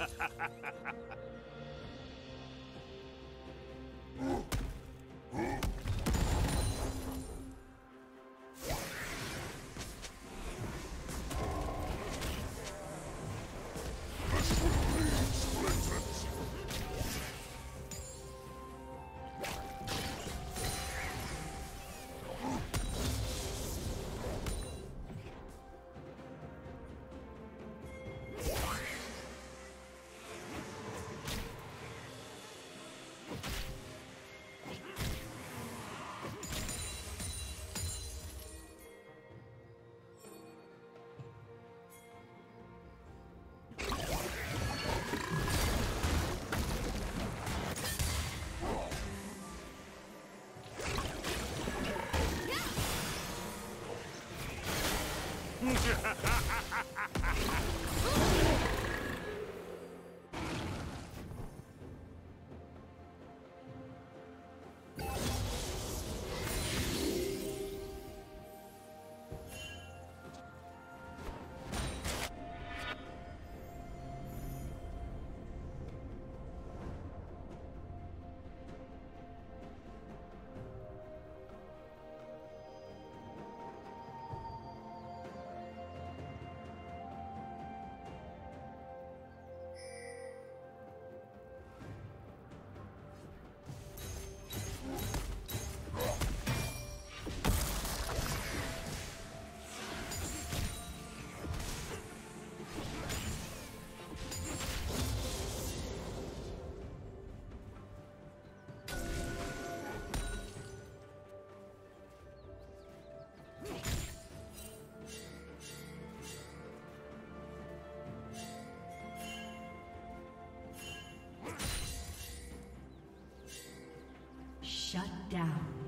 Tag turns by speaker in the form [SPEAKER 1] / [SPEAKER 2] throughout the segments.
[SPEAKER 1] Shut down.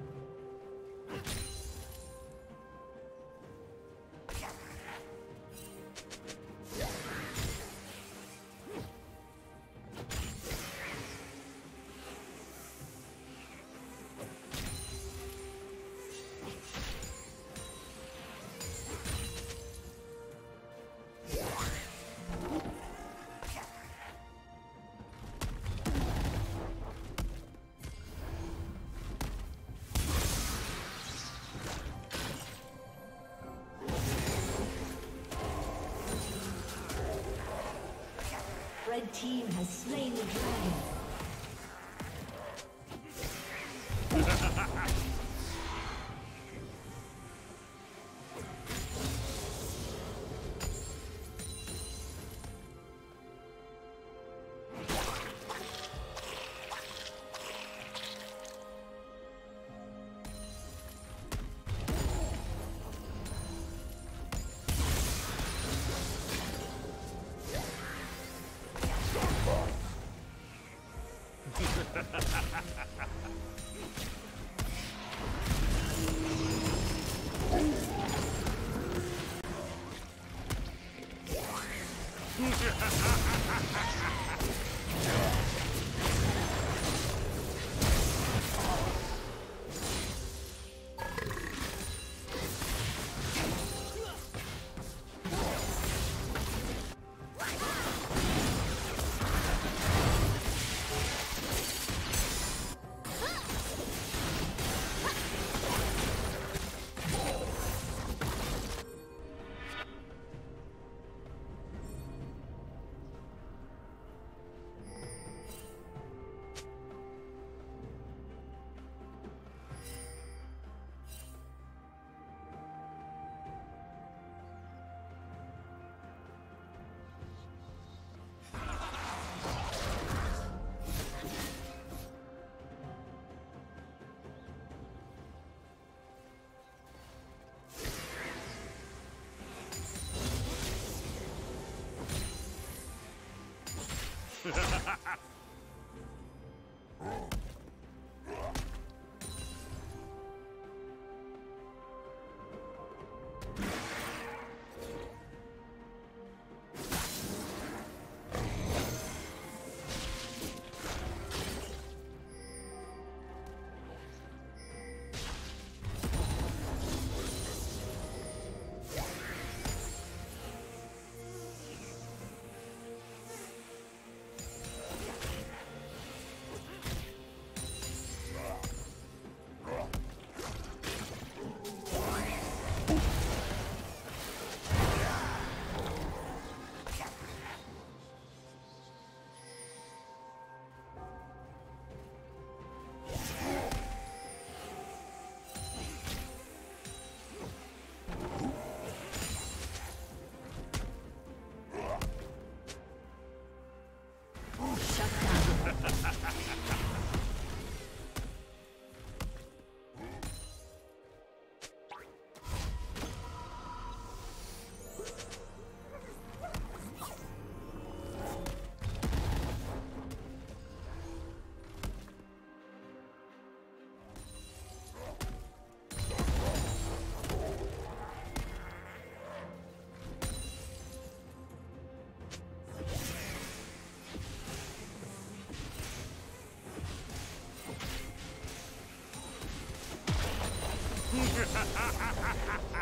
[SPEAKER 1] ha ha ha!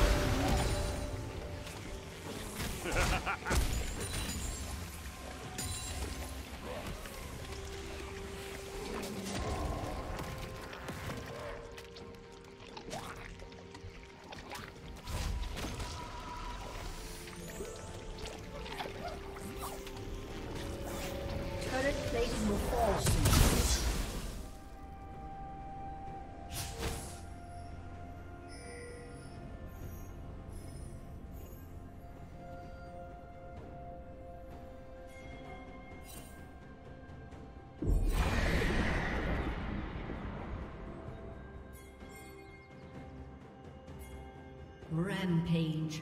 [SPEAKER 1] Rampage.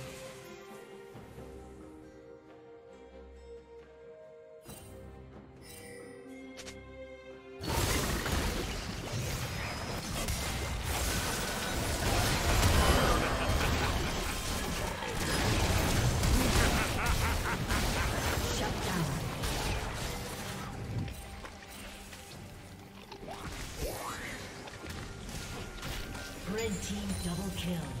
[SPEAKER 1] Team double kill.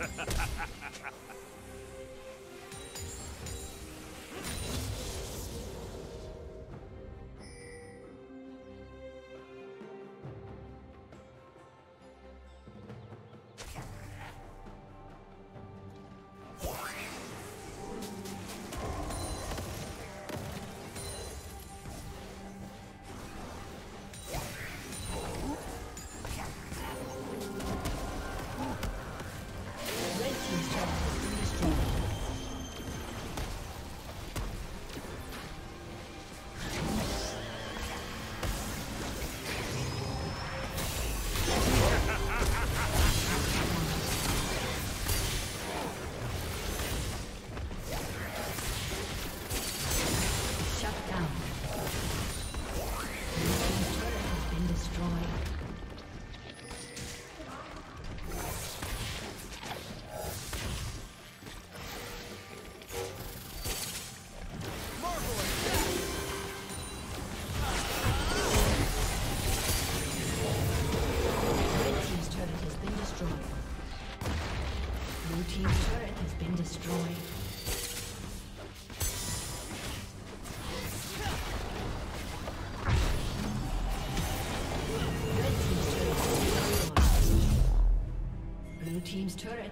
[SPEAKER 1] Turret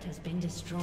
[SPEAKER 1] has been destroyed.